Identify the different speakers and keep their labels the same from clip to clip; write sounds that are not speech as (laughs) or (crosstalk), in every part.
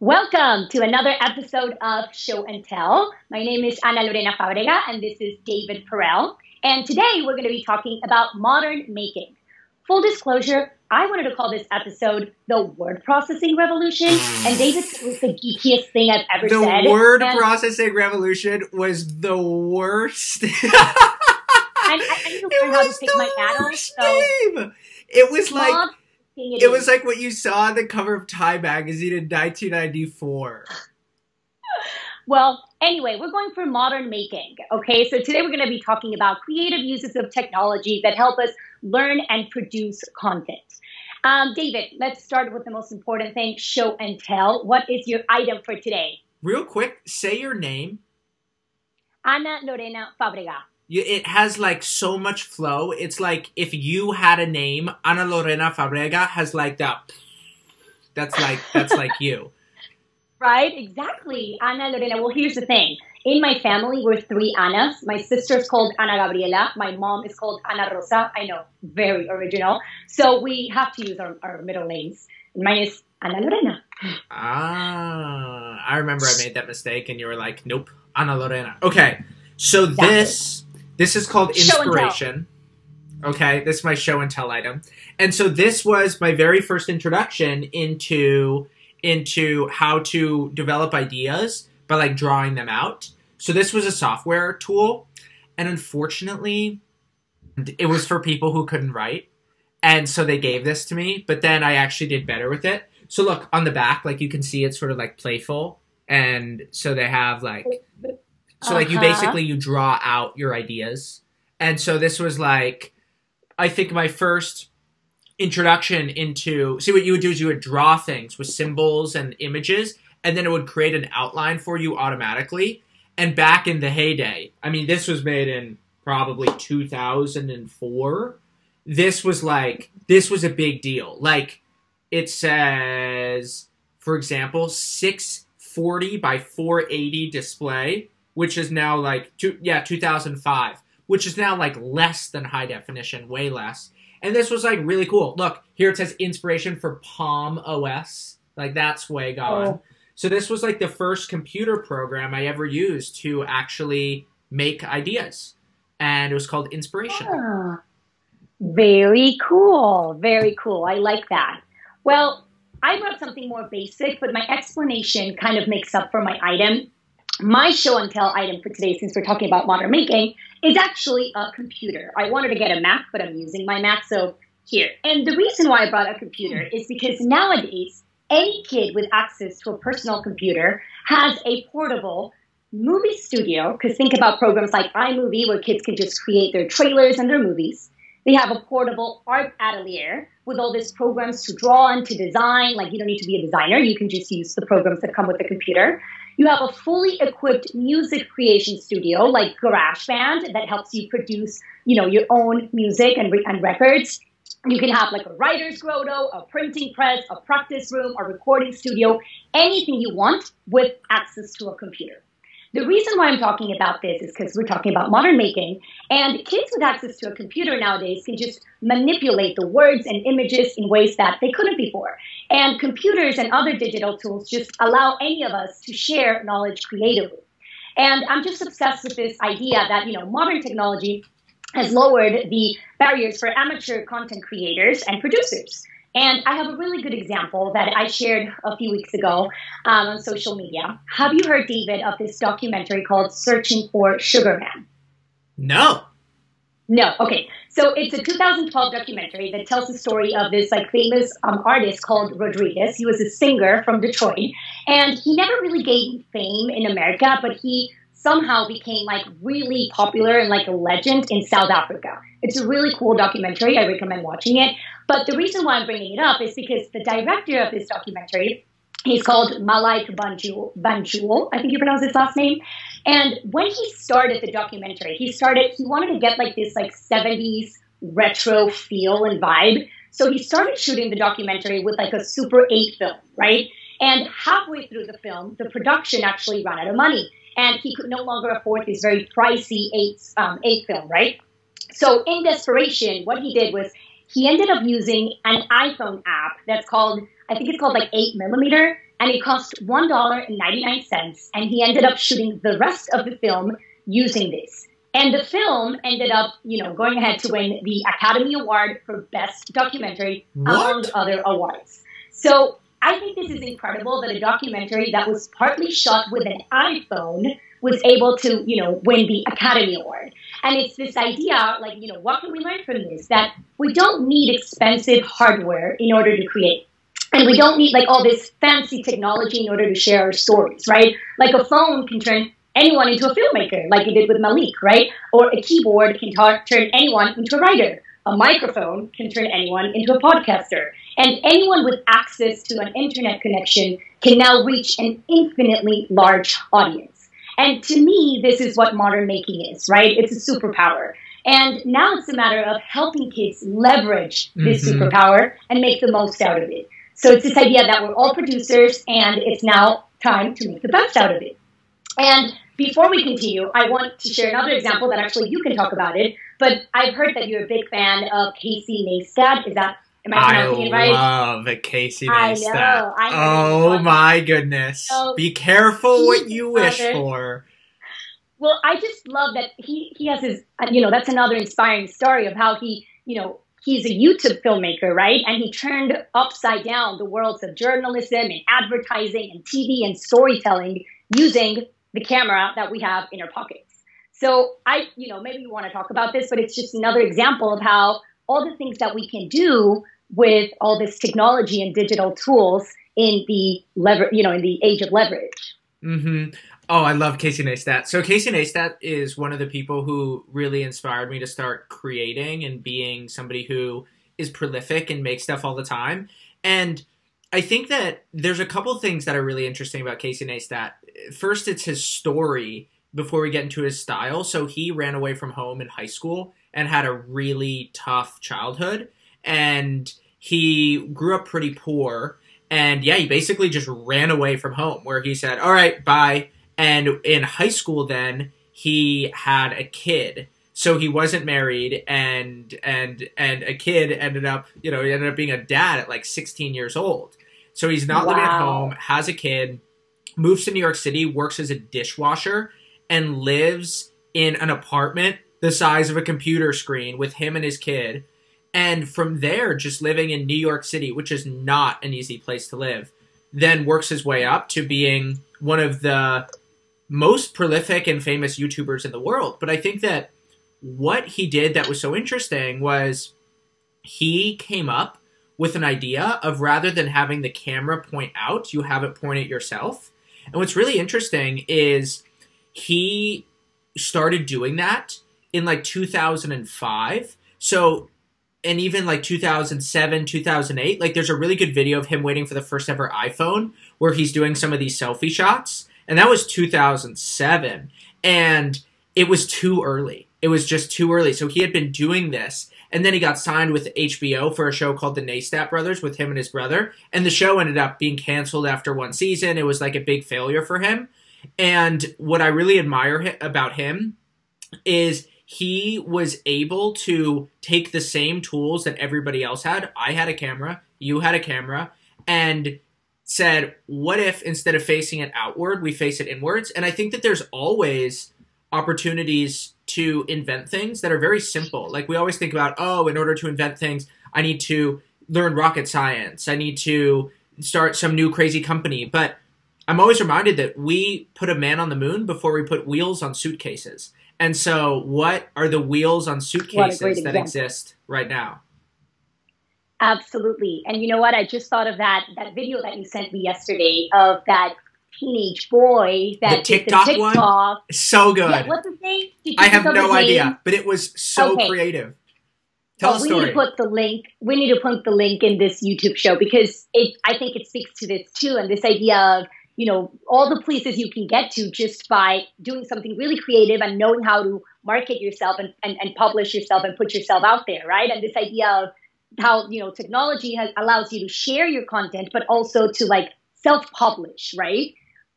Speaker 1: Welcome to another episode of Show and Tell. My name is Ana Lorena Fabrega and this is David Perell. And today we're going to be talking about modern making. Full disclosure, I wanted to call this episode the word processing revolution. And David it was the geekiest thing I've ever
Speaker 2: the
Speaker 1: said.
Speaker 2: The word
Speaker 1: and
Speaker 2: processing revolution was the worst. (laughs)
Speaker 1: I, I, I need to learn how to pick my battles. So.
Speaker 2: It was like
Speaker 1: Thing
Speaker 2: it was like what you saw on the cover of Time magazine in 1994. (laughs)
Speaker 1: Well, anyway, we're going for modern making. Okay, so today we're going to be talking about creative uses of technology that help us learn and produce content. Um, David, let's start with the most important thing show and tell. What is your item for today?
Speaker 2: Real quick, say your name.
Speaker 1: Ana Lorena Fabrega.
Speaker 2: You, it has like so much flow. It's like if you had a name, Ana Lorena Fabrega has like that. (laughs) That's like that's like you. (laughs)
Speaker 1: Right? Exactly. Ana Lorena. Well, here's the thing. In my family, we're three Anas. My sister's called Ana Gabriela. My mom is called Ana Rosa. I know, very original. So we have to use our, our middle names. Mine is Ana Lorena.
Speaker 2: Ah, I remember I made that mistake, and you were like, "Nope, Ana Lorena." Okay, so
Speaker 1: Exactly.
Speaker 2: this this is called
Speaker 1: Show and tell.
Speaker 2: inspiration. Okay, this is my show and tell item, and so this was my very first introduction into into how to develop ideas by like drawing them out. So this was a software tool, and unfortunately, it was for people who couldn't write, and so they gave this to me. But then I actually did better with it. So look on the back, like you can see, it's sort of like playful, and so they have like, so like you
Speaker 1: Uh-huh.
Speaker 2: basically you draw out your ideas, and so this was like, I think my first introduction into see what you would do is you would draw things with symbols and images, and then it would create an outline for you automatically. And back in the heyday, I mean, this was made in probably 2004. This was like this was a big deal. Like it says, for example, 640 by 480 display, which is now like two, yeah, 2005, which is now like less than high definition, way less. And this was like really cool. Look, here it says inspiration for Palm OS. Like that's way gone.
Speaker 1: Oh.
Speaker 2: So this was like the first computer program I ever used to actually make ideas. And it was called Inspiration.
Speaker 1: Ah, very cool. Very cool. I like that. Well, I brought something more basic, but my explanation kind of makes up for my item. My show and tell item for today, since we're talking about modern making, is actually a computer. I wanted to get a Mac, but I'm using my Mac, so here. And the reason why I brought a computer is because nowadays, any kid with access to a personal computer has a portable movie studio. Because think about programs like iMovie, where kids can just create their trailers and their movies. They have a portable art atelier with all these programs to draw and to design. Like you don't need to be a designer; you can just use the programs that come with the computer. You have a fully equipped music creation studio like GarageBand that helps you produce, you know, your own music and, re- and records. You can have like a writer's grotto, a printing press, a practice room, a recording studio, anything you want with access to a computer. The reason why I'm talking about this is because we're talking about modern making, and kids with access to a computer nowadays can just manipulate the words and images in ways that they couldn't before. And computers and other digital tools just allow any of us to share knowledge creatively. And I'm just obsessed with this idea that, you know, modern technology has lowered the barriers for amateur content creators and producers. And I have a really good example that I shared a few weeks ago um, on social media. Have you heard, David, of this documentary called Searching for Sugar Man?
Speaker 2: No.
Speaker 1: No. Okay. So it's a 2012 documentary that tells the story of this like famous um, artist called Rodriguez. He was a singer from Detroit, and he never really gained fame in America, but he somehow became like really popular and like a legend in South Africa. It's a really cool documentary. I recommend watching it. But the reason why I'm bringing it up is because the director of this documentary He's called Banjul, Banjul, I think you pronounce his last name. And when he started the documentary, he started, he wanted to get like this like 70s retro feel and vibe. So he started shooting the documentary with like a Super 8 film, right? And halfway through the film, the production actually ran out of money. And he could no longer afford this very pricey 8, um, 8 film, right? So in desperation, what he did was he ended up using an iPhone app that's called, I think it's called like 8 millimeter. and it cost $1.99. And he ended up shooting the rest of the film using this. And the film ended up, you know, going ahead to win the Academy Award for Best Documentary,
Speaker 2: What?
Speaker 1: among other awards. So I think this is incredible that a documentary that was partly shot with an iPhone was able to, you know, win the Academy Award. And it's this idea, like, you know, what can we learn from this? That we don't need expensive hardware in order to create. And we don't need like all this fancy technology in order to share our stories, right? Like a phone can turn anyone into a filmmaker, like it did with Malik, right? Or a keyboard can turn anyone into a writer. A microphone can turn anyone into a podcaster. And anyone with access to an internet connection can now reach an infinitely large audience. And to me, this is what modern making is, right? It's a superpower. And now it's a matter of helping kids leverage this
Speaker 2: Mhm.
Speaker 1: superpower and make the most out of it. So it's this idea that we're all producers and it's now time to make the best out of it. And before we continue, I want to share another example that actually you can talk about it. But I've heard that you're a big fan of Casey Neistat. Is that am I
Speaker 2: I
Speaker 1: pronouncing it right?
Speaker 2: love a Casey
Speaker 1: I
Speaker 2: Neistat.
Speaker 1: know, I know.
Speaker 2: Oh my goodness!
Speaker 1: So,
Speaker 2: Be careful what you wish for.
Speaker 1: Well, I just love that he he has his uh, you know that's another inspiring story of how he you know he's a YouTube filmmaker, right? And he turned upside down the worlds of journalism and advertising and TV and storytelling using the camera that we have in our pockets. So I, you know, maybe you want to talk about this, but it's just another example of how all the things that we can do with all this technology and digital tools in the lever, you know, in the age of leverage.
Speaker 2: Mm-hmm. Oh, I love Casey Neistat. So Casey Neistat is one of the people who really inspired me to start creating and being somebody who is prolific and makes stuff all the time. And I think that there's a couple things that are really interesting about Casey Neistat. First, it's his story before we get into his style. So he ran away from home in high school and had a really tough childhood. And he grew up pretty poor. And yeah, he basically just ran away from home where he said, All right, bye. And in high school, then he had a kid. So he wasn't married, and and and a kid ended up, you know, he ended up being a dad at like 16 years old. So he's not living at home, has a kid, moves to New York City, works as a dishwasher, and lives in an apartment the size of a computer screen with him and his kid. And from there, just living in New York City, which is not an easy place to live, then works his way up to being one of the most prolific and famous YouTubers in the world. But I think that what he did that was so interesting was he came up with an idea of rather than having the camera point out, you have it point at yourself. And what's really interesting is he started doing that in like 2005. So, and even like 2007, 2008, like there's a really good video of him waiting for the first ever iPhone where he's doing some of these selfie shots. And that was 2007. And it was too early. It was just too early. So he had been doing this. And then he got signed with HBO for a show called The Neistat Brothers with him and his brother. And the show ended up being canceled after one season. It was like a big failure for him. And what I really admire about him is he was able to take the same tools that everybody else had. I had a camera, you had a camera, and said, what if instead of facing it outward, we face it inwards? And I think that there's always opportunities to invent things that are very simple. Like we always think about, oh, in order to invent things, I need to learn rocket science, I need to start some new crazy company. But I'm always reminded that we put a man on the moon before we put wheels on suitcases. And so, what are the wheels on suitcases that exist right now?
Speaker 1: Absolutely. And you know what? I just thought of that that video that you sent me yesterday of that teenage boy that
Speaker 2: The TikTok
Speaker 1: the
Speaker 2: one? So good.
Speaker 1: Yeah, what's his name?
Speaker 2: I have no idea, but it was so
Speaker 1: Okay.
Speaker 2: creative. Tell
Speaker 1: Well,
Speaker 2: a
Speaker 1: we need to put the link. We need to put the link in this YouTube show because it. I think it speaks to this too, and this idea of you know all the places you can get to just by doing something really creative and knowing how to market yourself and, and, and publish yourself and put yourself out there, right? And this idea of how you know technology has allows you to share your content, but also to like self-publish, right?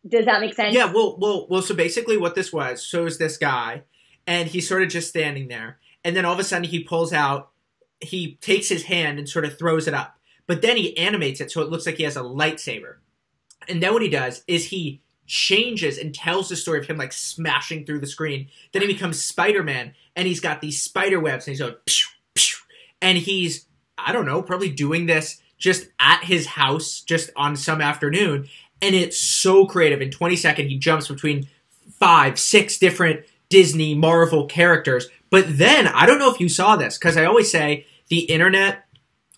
Speaker 1: Does that make sense?
Speaker 2: Yeah, well, well, well. So basically, what this was, so is this guy, and he's sort of just standing there, and then all of a sudden he pulls out, he takes his hand and sort of throws it up, but then he animates it so it looks like he has a lightsaber, And then what he does is he changes and tells the story of him like smashing through the screen. Then he becomes Spider Man and he's got these spider webs and he's going, and he's, I don't know, probably doing this just at his house just on some afternoon. And it's so creative. In 20 seconds, he jumps between five, six different Disney Marvel characters. But then, I don't know if you saw this, because I always say the internet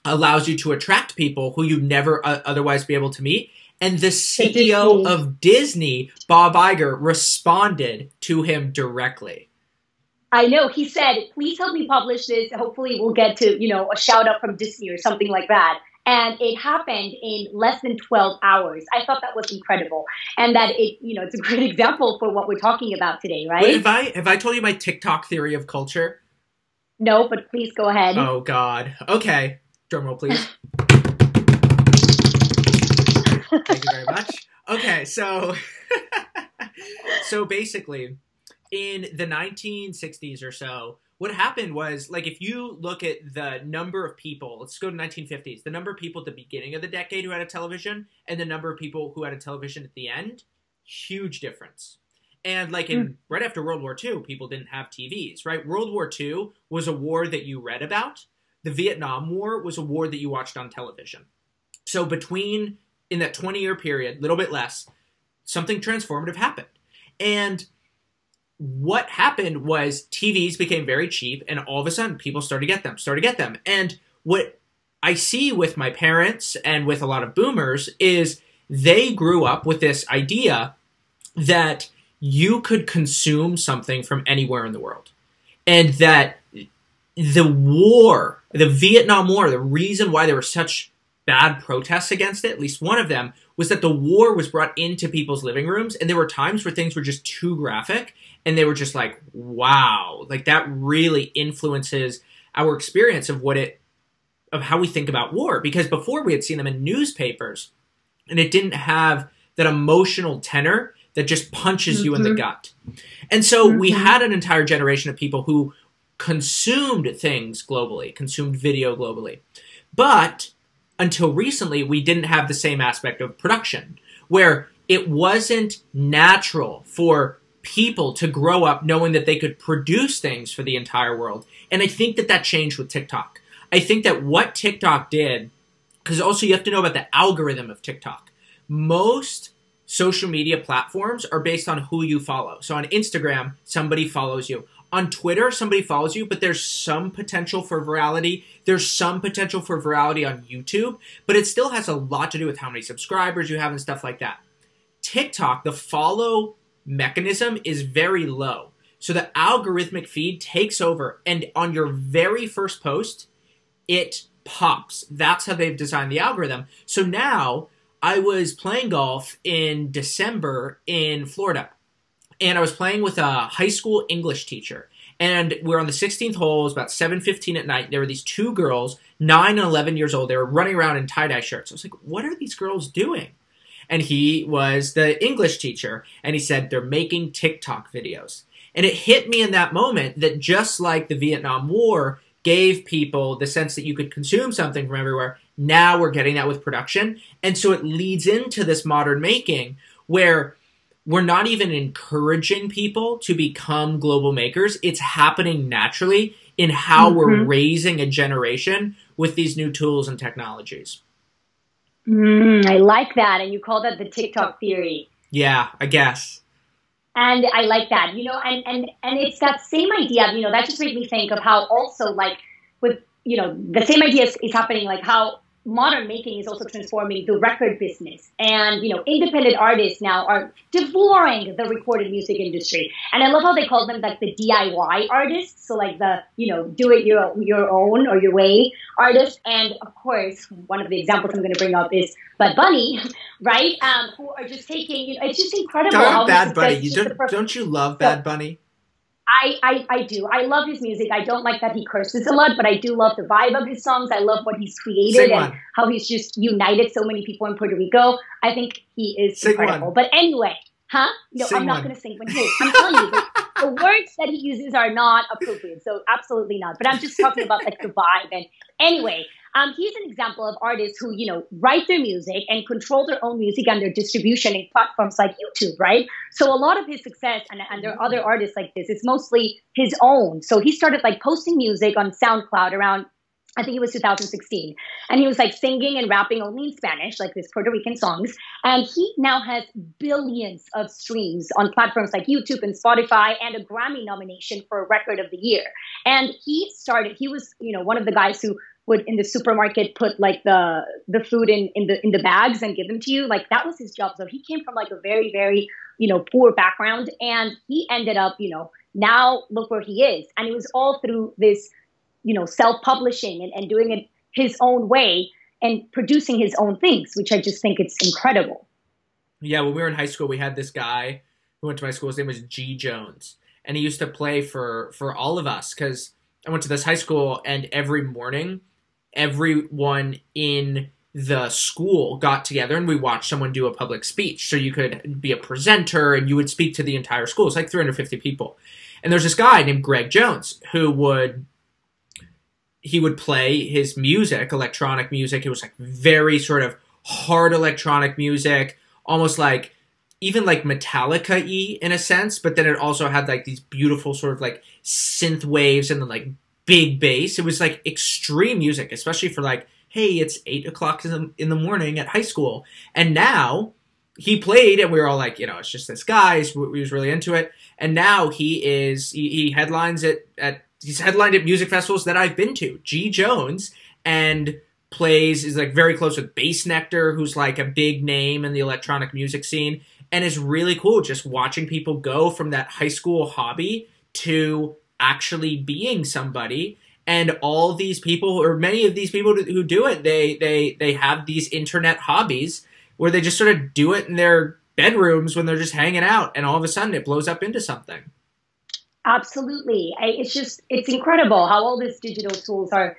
Speaker 2: allows you to attract people who you'd never uh, otherwise be able to meet. And the CEO of Disney, Bob Iger, responded to him directly.
Speaker 1: I know. He said, please help me publish this. Hopefully we'll get to, you know, a shout out from Disney or something like that. And it happened in less than 12 hours. I thought that was incredible. And that it, you know, it's a (laughs) great example for what we're talking about today, right?
Speaker 2: Wait, have I have I told you my TikTok theory of culture?
Speaker 1: No, but please go ahead.
Speaker 2: Oh God. Okay. Drum roll, please. (laughs) Okay, so (laughs) so basically, in the 1960s or so, what happened was like if you look at the number of people, let's go to 1950s, the number of people at the beginning of the decade who had a television and the number of people who had a television at the end, huge difference. And like in mm. right after World War II, people didn't have TVs, right? World War II was a war that you read about. The Vietnam War was a war that you watched on television. So between in that 20 year period, a little bit less, something transformative happened. And what happened was TVs became very cheap, and all of a sudden people started to get them, started to get them. And what I see with my parents and with a lot of boomers is they grew up with this idea that you could consume something from anywhere in the world. And that the war, the Vietnam War, the reason why there were such bad protests against it, at least one of them, was that the war was brought into people's living rooms and there were times where things were just too graphic and they were just like, wow, like that really influences our experience of what it of how we think about war because before we had seen them in newspapers and it didn't have that emotional tenor that just punches mm-hmm. you in the mm-hmm. gut. And so mm-hmm. we had an entire generation of people who consumed things globally, consumed video globally. But until recently, we didn't have the same aspect of production, where it wasn't natural for people to grow up knowing that they could produce things for the entire world. And I think that that changed with TikTok. I think that what TikTok did, because also you have to know about the algorithm of TikTok. Most social media platforms are based on who you follow. So on Instagram, somebody follows you on Twitter, somebody follows you, but there's some potential for virality. There's some potential for virality on YouTube, but it still has a lot to do with how many subscribers you have and stuff like that. TikTok, the follow mechanism is very low. So the algorithmic feed takes over, and on your very first post, it pops. That's how they've designed the algorithm. So now I was playing golf in December in Florida and I was playing with a high school English teacher. And we are on the 16th hole. It was about 7:15 at night. There were these two girls, nine and 11 years old. They were running around in tie dye shirts. I was like, "What are these girls doing?" And he was the English teacher, and he said they're making TikTok videos. And it hit me in that moment that just like the Vietnam War gave people the sense that you could consume something from everywhere, now we're getting that with production. And so it leads into this modern making where we're not even encouraging people to become global makers. It's happening naturally in how mm-hmm. we're raising a generation with these new tools and technologies.
Speaker 1: Mm, I like that. And you call that the TikTok theory.
Speaker 2: Yeah, I guess.
Speaker 1: And I like that, you know, and, and, and it's that same idea, you know, that just made me think of how also like with, you know, the same idea is, is happening, like how modern making is also transforming the record business. And you know independent artists now are devouring the recorded music industry. And i love how they call them like the diy artists. So like the you know do it your your own or your way artists and of course one of the examples i'm going to bring up is bad bunny (laughs) right? Um, who are just taking you know it's just incredible
Speaker 2: how bad bunny. you don't, don't you love bad bunny
Speaker 1: I, I, I do. I love his music. I don't like that he curses a lot, but I do love the vibe of his songs. I love what he's created and how he's just united so many people in Puerto Rico. I think he is sing incredible. One. But anyway, huh? No, sing I'm not going to sing one. Hey, I'm telling you, the (laughs) words that he uses are not appropriate. So absolutely not. But I'm just talking about like the vibe. And anyway, Um, he's an example of artists who, you know, write their music and control their own music and their distribution in platforms like YouTube, right? So a lot of his success, and, and there are other artists like this, it's mostly his own. So he started like posting music on SoundCloud around I think it was 2016. And he was like singing and rapping only in Spanish, like these Puerto Rican songs. And he now has billions of streams on platforms like YouTube and Spotify and a Grammy nomination for a Record of the Year. And he started, he was, you know, one of the guys who would in the supermarket put like the the food in, in the in the bags and give them to you. Like that was his job. So he came from like a very, very, you know, poor background. And he ended up, you know, now look where he is. And it was all through this you know, self-publishing and, and doing it his own way and producing his own things, which I just think it's incredible.
Speaker 2: Yeah, when we were in high school, we had this guy who went to my school. His name was G Jones, and he used to play for for all of us because I went to this high school, and every morning, everyone in the school got together and we watched someone do a public speech. So you could be a presenter and you would speak to the entire school. It's like 350 people. And there's this guy named Greg Jones who would he would play his music, electronic music. It was like very sort of hard electronic music, almost like even like Metallica y in a sense, but then it also had like these beautiful sort of like synth waves and then like big bass. It was like extreme music, especially for like, hey, it's eight o'clock in the, in the morning at high school. And now he played and we were all like, you know, it's just this guy. He was really into it. And now he is, he, he headlines it at he's headlined at music festivals that I've been to. G Jones and plays is like very close with Bassnectar, who's like a big name in the electronic music scene, and is really cool just watching people go from that high school hobby to actually being somebody. And all these people, or many of these people who do it, they they they have these internet hobbies where they just sort of do it in their bedrooms when they're just hanging out, and all of a sudden it blows up into something.
Speaker 1: Absolutely. I, it's just, it's incredible how all these digital tools are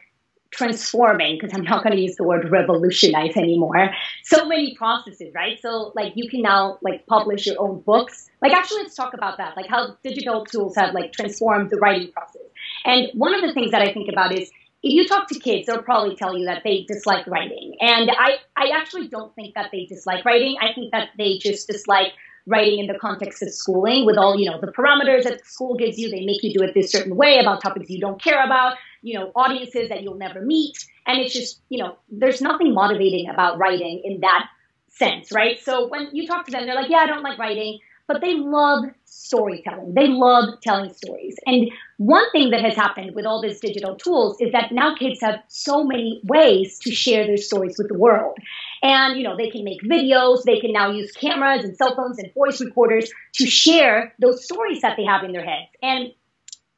Speaker 1: transforming, because I'm not going to use the word revolutionize anymore. So many processes, right? So like you can now like publish your own books. Like actually let's talk about that, like how digital tools have like transformed the writing process. And one of the things that I think about is if you talk to kids, they'll probably tell you that they dislike writing. And I, I actually don't think that they dislike writing. I think that they just dislike writing in the context of schooling with all, you know, the parameters that school gives you. They make you do it this certain way about topics you don't care about, you know, audiences that you'll never meet. And it's just, you know, there's nothing motivating about writing in that sense, right? So when you talk to them, they're like, yeah, I don't like writing but they love storytelling. They love telling stories. And one thing that has happened with all these digital tools is that now kids have so many ways to share their stories with the world. And, you know, they can make videos, they can now use cameras and cell phones and voice recorders to share those stories that they have in their heads. And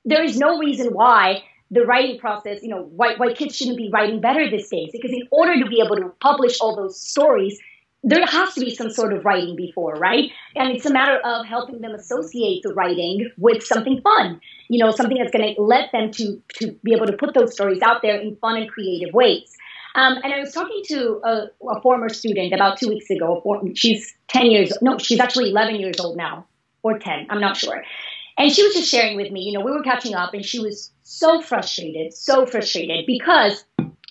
Speaker 1: there is no reason why the writing process, you know, why, why kids shouldn't be writing better these days. Because in order to be able to publish all those stories, there has to be some sort of writing before, right? And it's a matter of helping them associate the writing with something fun, you know, something that's going to let them to to be able to put those stories out there in fun and creative ways. Um, and I was talking to a, a, former student about two weeks ago. She's 10 years, no, she's actually 11 years old now, or 10, I'm not sure. And she was just sharing with me, you know, we were catching up, and she was so frustrated, so frustrated because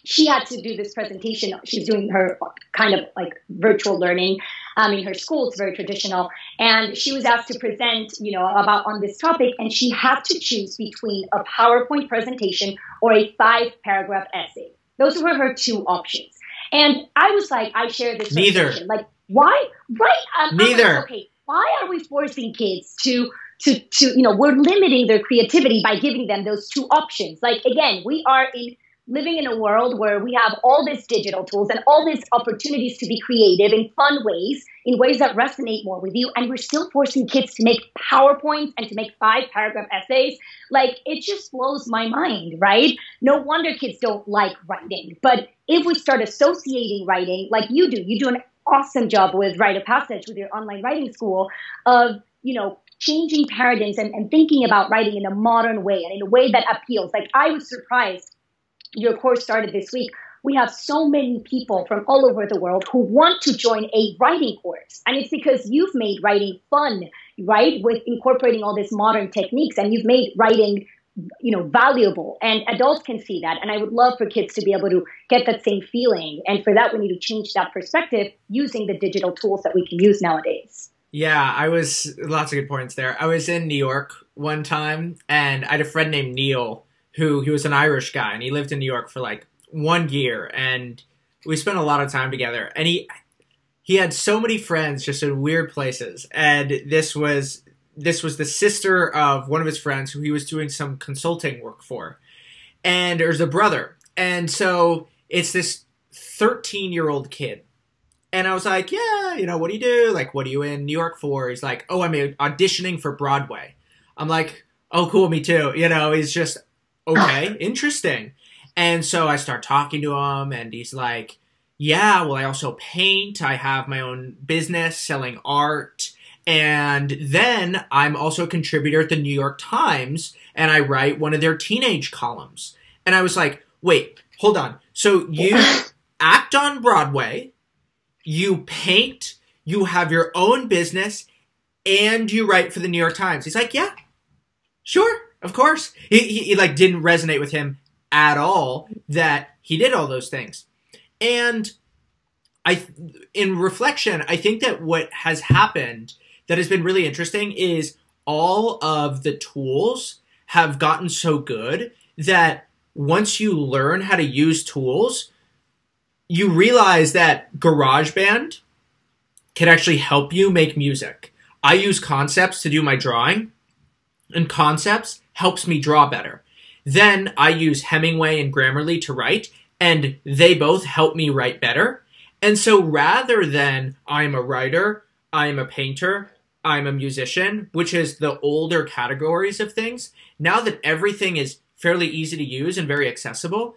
Speaker 1: she had to do this presentation. She's doing her kind of like virtual learning um, in her school. It's very traditional. And she was asked to present, you know, about on this topic, and she had to choose between a PowerPoint presentation or a five paragraph essay. Those were her two options. And I was like, I share this.
Speaker 2: Neither.
Speaker 1: Like, why? Right?
Speaker 2: Um, Neither.
Speaker 1: Like, okay. Why are we forcing kids to to to you know we're limiting their creativity by giving them those two options? Like again, we are in living in a world where we have all these digital tools and all these opportunities to be creative in fun ways, in ways that resonate more with you, and we're still forcing kids to make PowerPoints and to make five paragraph essays. Like, it just blows my mind, right? No wonder kids don't like writing. But if we start associating writing, like you do, you do an awesome job with Write of Passage with your online writing school of, you know, changing paradigms and, and thinking about writing in a modern way and in a way that appeals. Like, I was surprised your course started this week, we have so many people from all over the world who want to join a writing course. And it's because you've made writing fun, right? With incorporating all these modern techniques and you've made writing you know valuable and adults can see that and i would love for kids to be able to get that same feeling and for that we need to change that perspective using the digital tools that we can use nowadays
Speaker 2: yeah i was lots of good points there i was in new york one time and i had a friend named neil who he was an irish guy and he lived in new york for like one year and we spent a lot of time together and he he had so many friends just in weird places and this was this was the sister of one of his friends who he was doing some consulting work for. And there's a brother. And so it's this 13 year old kid. And I was like, yeah, you know, what do you do? Like, what are you in New York for? He's like, oh, I'm auditioning for Broadway. I'm like, oh, cool, me too. You know, he's just, okay, (laughs) interesting. And so I start talking to him, and he's like, yeah, well, I also paint. I have my own business selling art. And then I'm also a contributor at the New York Times and I write one of their teenage columns. And I was like, wait, hold on. So you (laughs) act on Broadway, you paint, you have your own business, and you write for the New York Times. He's like, yeah, sure, of course. He, he, he like didn't resonate with him at all that he did all those things. And I, in reflection, I think that what has happened that has been really interesting is all of the tools have gotten so good that once you learn how to use tools, you realize that GarageBand can actually help you make music. I use concepts to do my drawing, and concepts helps me draw better. Then I use Hemingway and Grammarly to write, and they both help me write better. And so rather than I'm a writer, I'm a painter, I'm a musician, which is the older categories of things, now that everything is fairly easy to use and very accessible,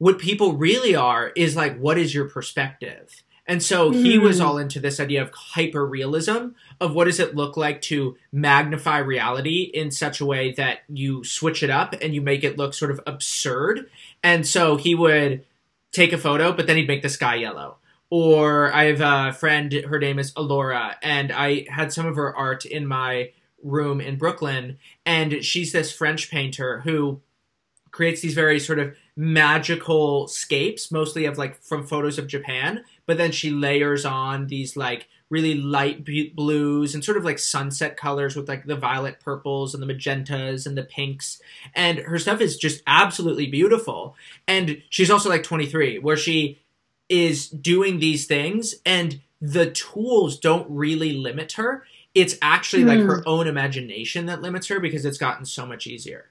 Speaker 2: what people really are is like, what is your perspective? And so he was hmm. all into this idea of hyper realism of what does it look like to magnify reality in such a way that you switch it up and you make it look sort of absurd. And so he would take a photo, but then he'd make the sky yellow or I have a friend, her name is Alora, and I had some of her art in my room in Brooklyn, and she's this French painter who creates these very sort of magical scapes, mostly of like from photos of Japan, but then she layers on these like really light blues and sort of like sunset colors with like the violet purples and the magentas and the pinks. And her stuff is just absolutely beautiful. And she's also like 23, where she is doing these things and the tools don't really limit her. It's actually mm. like her hmm. own imagination that limits her because it's gotten so much easier.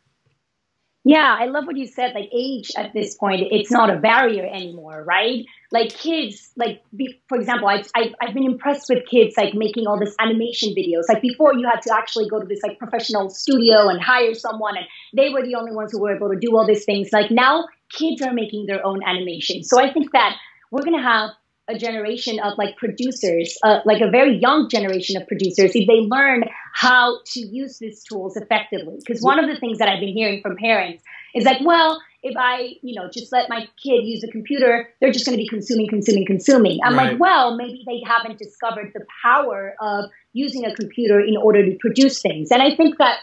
Speaker 1: Yeah, I love what you said. Like age at this point, it's not a barrier anymore, right? Like kids, like be, for example, I've, I've, I've been impressed with kids like making all this animation videos. Like before, you had to actually go to this like professional studio and hire someone, and they were the only ones who were able to do all these things. Like now, kids are making their own animation. So I think that we're to have a generation of like producers, uh, like a very young generation of producers, if they learn how to use these tools effectively. Because one of the things that I've been hearing from parents is like, well, if I, you know, just let my kid use a computer, they're just going to be consuming, consuming, consuming. I'm right. like, well, maybe they haven't discovered the power of using a computer in order to produce things. And I think that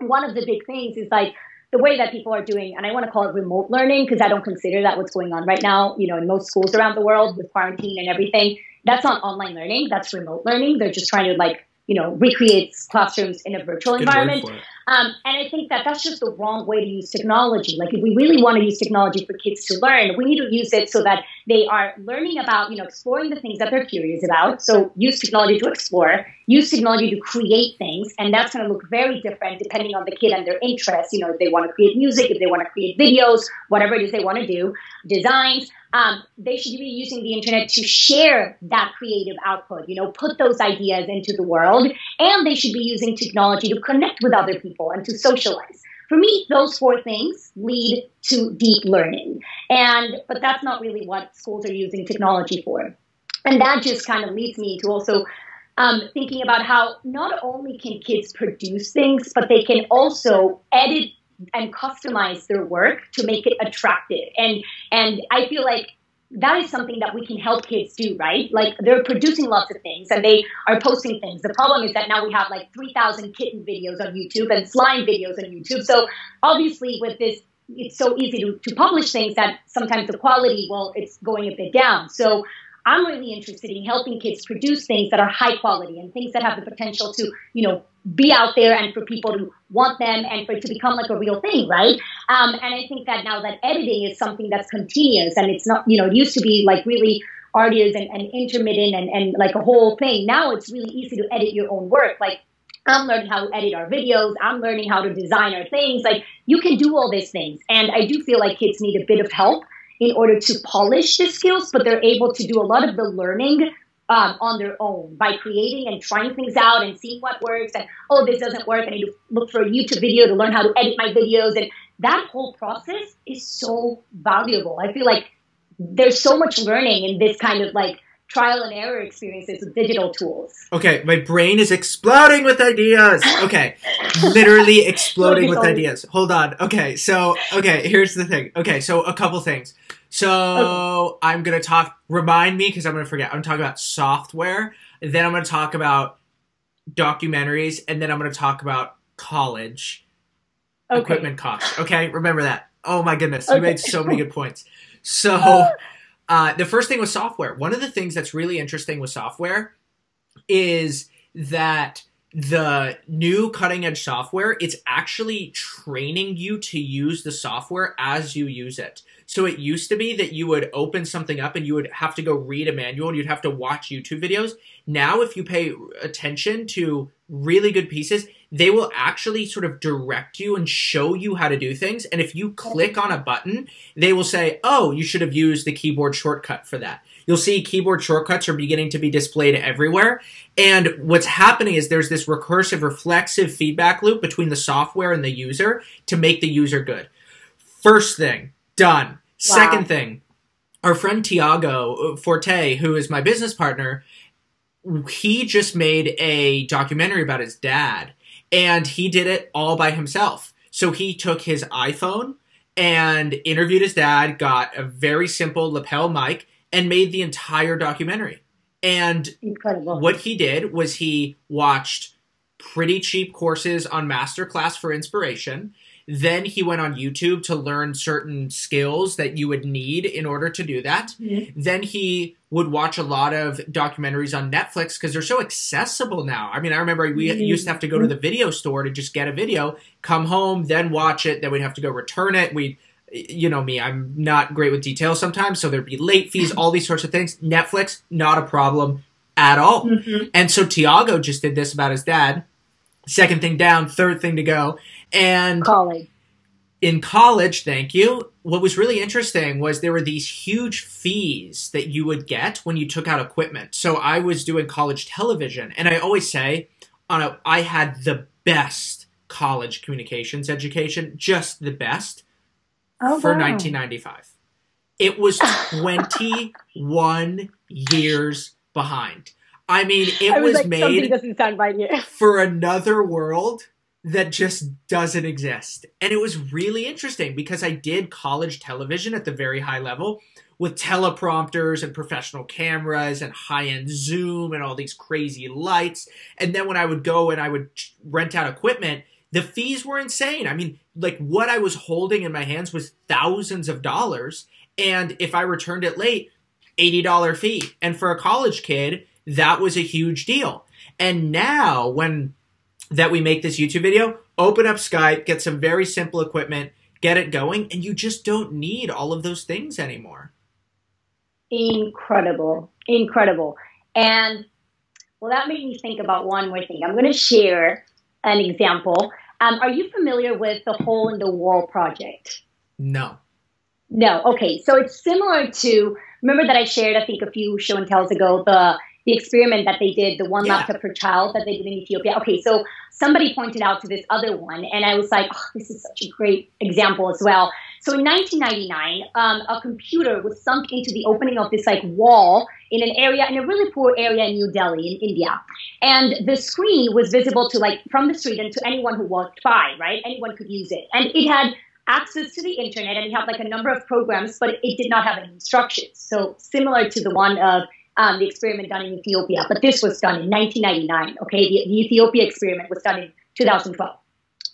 Speaker 1: one of the big things is like the way that people are doing, and I want to call it remote learning because I don't consider that what's going on right now, you know, in most schools around the world with quarantine and everything. That's not online learning. That's remote learning. They're just trying to like, you know, recreates classrooms in a virtual environment. Um, and I think that that's just the wrong way to use technology. Like, if we really want to use technology for kids to learn, we need to use it so that they are learning about, you know, exploring the things that they're curious about. So, use technology to explore, use technology to create things, and that's going to look very different depending on the kid and their interests. You know, if they want to create music, if they want to create videos, whatever it is they want to do, designs um, they should be using the internet to share that creative output, you know, put those ideas into the world. And they should be using technology to connect with other people and to socialize. For me, those four things lead to deep learning. And, but that's not really what schools are using technology for. And that just kind of leads me to also um, thinking about how not only can kids produce things, but they can also edit and customize their work to make it attractive. And and I feel like that is something that we can help kids do, right? Like they're producing lots of things and they are posting things. The problem is that now we have like 3,000 kitten videos on YouTube and slime videos on YouTube. So obviously with this, it's so easy to, to publish things that sometimes the quality, well, it's going a bit down. So I'm really interested in helping kids produce things that are high quality and things that have the potential to, you know, be out there and for people to want them and for it to become like a real thing, right? Um, and I think that now that editing is something that's continuous and it's not, you know, it used to be like really arduous and, and intermittent and, and like a whole thing. Now it's really easy to edit your own work. Like I'm learning how to edit our videos. I'm learning how to design our things. Like you can do all these things. And I do feel like kids need a bit of help in order to polish the skills, but they're able to do a lot of the learning um, on their own by creating and trying things out and seeing what works and oh this doesn't work i need to look for a youtube video to learn how to edit my videos and that whole process is so valuable i feel like there's so much learning in this kind of like trial and error experiences with digital tools
Speaker 2: Okay, my brain is exploding with ideas. Okay, literally (laughs) exploding with ideas. Hold on. Okay, so okay, here's the thing. Okay, so a couple things. So I'm gonna talk. Remind me because I'm gonna forget. I'm talking about software. Then I'm gonna talk about documentaries, and then I'm gonna talk about college
Speaker 1: okay.
Speaker 2: equipment costs. Okay, remember that. Oh my goodness, you
Speaker 1: Okay.
Speaker 2: made so many good points. So, (laughs) uh, the first thing was software. One of the things that's really interesting with software is that the new cutting edge software it's actually training you to use the software as you use it so it used to be that you would open something up and you would have to go read a manual and you'd have to watch youtube videos. Now if you pay attention to really good pieces they will actually sort of direct you and show you how to do things. And if you click on a button they will say oh you should have used the keyboard shortcut for that. You'll see keyboard shortcuts are beginning to be displayed everywhere. And what's happening is there's this recursive, reflexive feedback loop between the software and the user to make the user good. First thing, done. Second thing, our friend Tiago uh, Forte, who is my business partner, he just made a documentary about his dad, and he did it all by himself. So he took his iPhone and interviewed his dad, got a very simple lapel mic, and made the entire documentary. And
Speaker 1: incredible
Speaker 2: what he did was he watched pretty cheap courses on masterclass for inspiration then he went on youtube to learn certain skills that you would need in order to do that
Speaker 1: Mhm.
Speaker 2: then he would watch a lot of documentaries on netflix because they're so accessible now i mean i remember we
Speaker 1: Mhm.
Speaker 2: used to have to go to the video store to just get a video come home then watch it then we'd have to go return it we'd you know me, I'm not great with details sometimes, so there'd be late fees, all these sorts of things. Netflix, not a problem at all.
Speaker 1: Mhm.
Speaker 2: And so Tiago just did this about his dad. Second thing down, third thing to go. And
Speaker 1: college
Speaker 2: in college, thank you. What was really interesting was there were these huge fees that you would get when you took out equipment. So I was doing college television, and I always say, on a, I had the best college communications education, just the best
Speaker 1: oh,
Speaker 2: for
Speaker 1: wow.
Speaker 2: 1995. It was (laughs) 21 years behind. I mean, it
Speaker 1: I was,
Speaker 2: was,
Speaker 1: like,
Speaker 2: made
Speaker 1: doesn't sound right here
Speaker 2: for another world that just doesn't exist. And it was really interesting because I did college television at the very high level with teleprompters and professional cameras and high end zoom and all these crazy lights. And then when I would go and I would rent out equipment, the fees were insane. I mean, like what I was holding in my hands was thousands of dollars. And if I returned it late, $80 fee. And for a college kid, that was a huge deal. And now, when that we make this YouTube video, open up Skype, get some very simple equipment, get it going, and you just don't need all of those things anymore.
Speaker 1: incredible. Incredible. And well that made me think about one more thing. I'm going to share an example. Um, are you familiar with the hole in the wall project?
Speaker 2: No.
Speaker 1: no. Okay so it's similar to remember that i shared i think a few show and tells ago the the experiment that they did the one
Speaker 2: Yeah.
Speaker 1: laptop per child that they did in ethiopia? Okay so somebody pointed out to this other one and i was like oh, this is such a great example as well. So in 1999 um, a computer was sunk into the opening of this like wall in an area in a really poor area in new delhi in india. And the screen was visible to like from the street and to anyone who walked by right? Anyone could use it. And it had access to the internet and he had like a number of programs, but it did not have any instructions. So similar to the one of um, the experiment done in Ethiopia, but this was done in 1999. Okay, the, the Ethiopia experiment was done in 2012.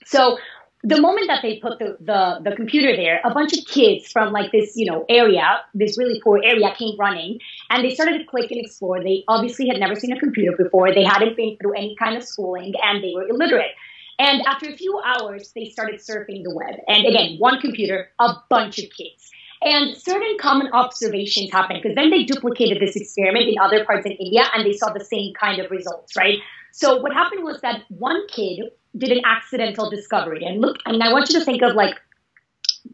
Speaker 1: So the moment that they put the, the, the computer there, a bunch of kids from like this, you know, area, this really poor area came running and they started to click and explore. They obviously had never seen a computer before. They hadn't been through any kind of schooling and they were illiterate. And after a few hours, they started surfing the web. And again, one computer, a bunch of kids. And certain common observations happened because then they duplicated this experiment in other parts in India and they saw the same kind of results, right? So what happened was that one kid did an accidental discovery. And look, and I want you to think of like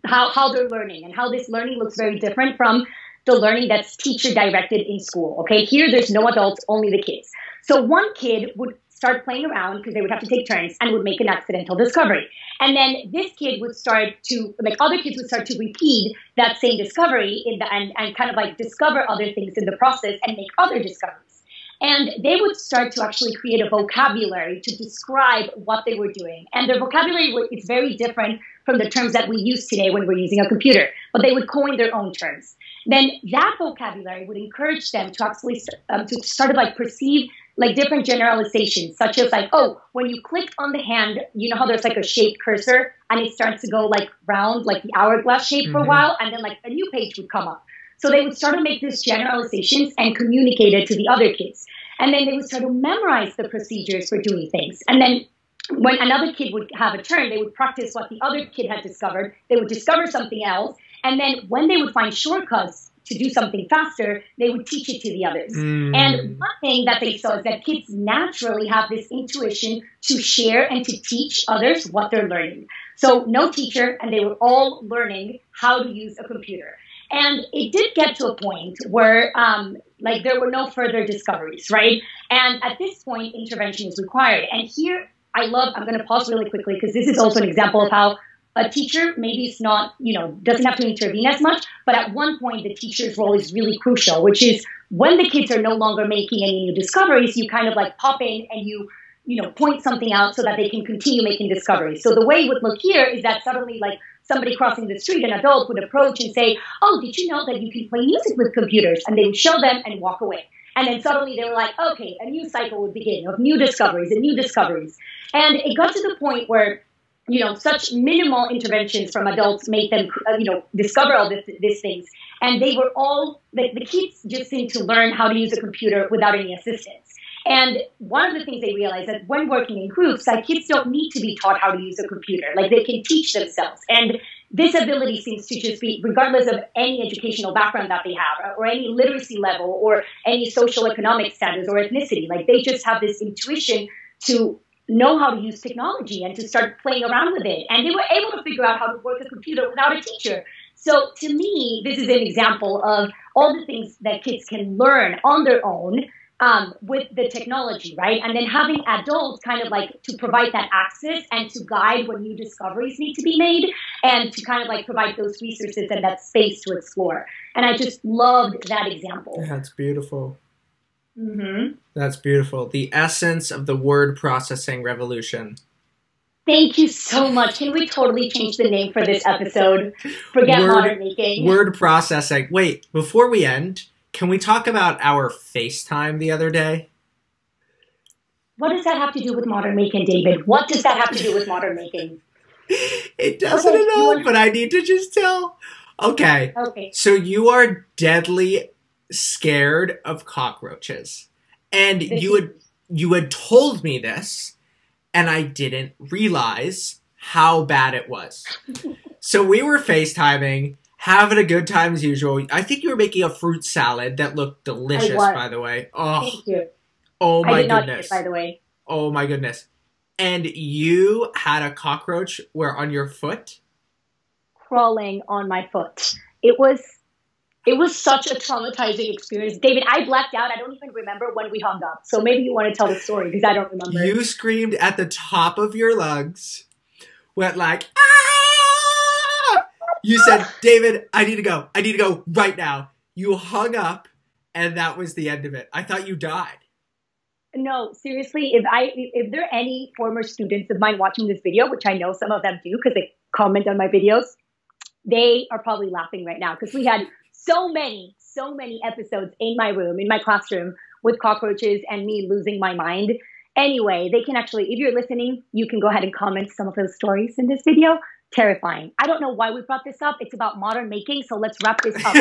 Speaker 1: how, how they're learning and how this learning looks very different from the learning that's teacher directed in school. Okay, here there's no adults, only the kids. So one kid would start playing around because they would have to take turns and would make an accidental discovery. And then this kid would start to, like other kids would start to repeat that same discovery in the, and, and kind of like discover other things in the process and make other discoveries. And they would start to actually create a vocabulary to describe what they were doing. And their vocabulary is very different from the terms that we use today when we're using a computer, but they would coin their own terms. Then that vocabulary would encourage them to actually um, to sort of like perceive like different generalizations, such as like, oh, when you click on the hand, you know how there's like a shaped cursor and it starts to go like round, like the hourglass shape mm-hmm. for a mm-hmm. while, and then like a new page would come up. So they would start to make these generalizations and communicate it to the other kids. And then they would start to memorize the procedures for doing things. And then when another kid would have a turn, they would practice what the other kid had discovered. They would discover something else. And then when they would find shortcuts to do something faster, they would teach it to the others. Mm. And one thing that they saw is that kids naturally have this intuition to share and to teach others what they're learning. So no teacher, and they were all learning how to use a computer. And it did get to a point where, um, like, there were no further discoveries, right? And at this point, intervention is required. And here, I love, I'm going to pause really quickly because this is also an example of how a teacher maybe it's not, you know, doesn't have to intervene as much, but at one point, the teacher's role is really crucial, which is when the kids are no longer making any new discoveries, you kind of like pop in and you you know, point something out so that they can continue making discoveries. So the way it would look here is that suddenly, like, somebody crossing the street, an adult would approach and say, Oh, did you know that you can play music with computers? And they would show them and walk away. And then suddenly they were like, okay, a new cycle would begin of new discoveries and new discoveries. And it got to the point where, you know, such minimal interventions from adults made them, uh, you know, discover all this, these things. And they were all, the, the kids just seemed to learn how to use a computer without any assistance. And one of the things they realized that when working in groups, like kids don't need to be taught how to use a computer. Like they can teach themselves. And this ability seems to just be, regardless of any educational background that they have, or any literacy level, or any social economic status or ethnicity. Like they just have this intuition to know how to use technology and to start playing around with it. And they were able to figure out how to work a computer without a teacher. So to me, this is an example of all the things that kids can learn on their own um, with the technology, right? And then having adults kind of like to provide that access and to guide when new discoveries need to be made and to kind of like provide those resources and that space to explore. And I just loved that example.
Speaker 2: That's beautiful.
Speaker 1: Mm-hmm.
Speaker 2: That's beautiful. The essence of the word processing revolution.
Speaker 1: Thank you so much. Can we totally change the name for this episode? Forget word, modern making.
Speaker 2: Word processing. Wait, before we end, can we talk about our FaceTime the other day?
Speaker 1: What does that have to do with modern making, David? What does that have to do with modern making? (laughs)
Speaker 2: it doesn't okay, at all, but I need to just tell. Okay.
Speaker 1: Okay.
Speaker 2: So you are deadly scared of cockroaches. And you had you had told me this and I didn't realize how bad it was. (laughs) so we were FaceTiming having a good time as usual. I think you were making a fruit salad that looked delicious, by the way. Oh,
Speaker 1: thank you.
Speaker 2: Oh my goodness.
Speaker 1: It, by the way.
Speaker 2: Oh my goodness. And you had a cockroach where on your foot?
Speaker 1: Crawling on my foot. It was it was such a traumatizing experience. David, I blacked out. I don't even remember when we hung up. So maybe you want to tell the story because I don't remember.
Speaker 2: You screamed at the top of your lungs, went like, ah! You said, David, I need to go. I need to go right now. You hung up, and that was the end of it. I thought you died.
Speaker 1: No, seriously, if I if there are any former students of mine watching this video, which I know some of them do because they comment on my videos, they are probably laughing right now because we had so many, so many episodes in my room, in my classroom with cockroaches and me losing my mind. Anyway, they can actually, if you're listening, you can go ahead and comment some of those stories in this video. Terrifying. I don't know why we brought this up. It's about modern making, so let's wrap this up.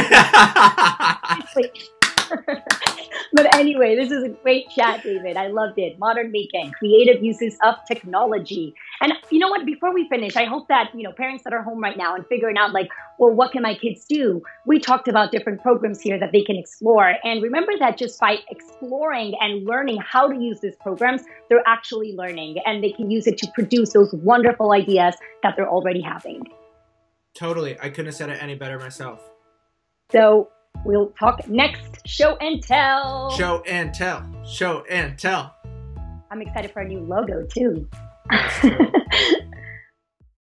Speaker 1: (laughs) (laughs) but anyway, this is a great chat, David. I loved it. Modern making, creative uses of technology. And you know what? Before we finish, I hope that, you know, parents that are home right now and figuring out like, well, what can my kids do? We talked about different programs here that they can explore. And remember that just by exploring and learning how to use these programs, they're actually learning and they can use it to produce those wonderful ideas that they're already having.
Speaker 2: Totally. I couldn't have said it any better myself.
Speaker 1: So We'll talk next. Show and tell.
Speaker 2: Show and tell. Show and tell.
Speaker 1: I'm excited for a new logo too. (laughs)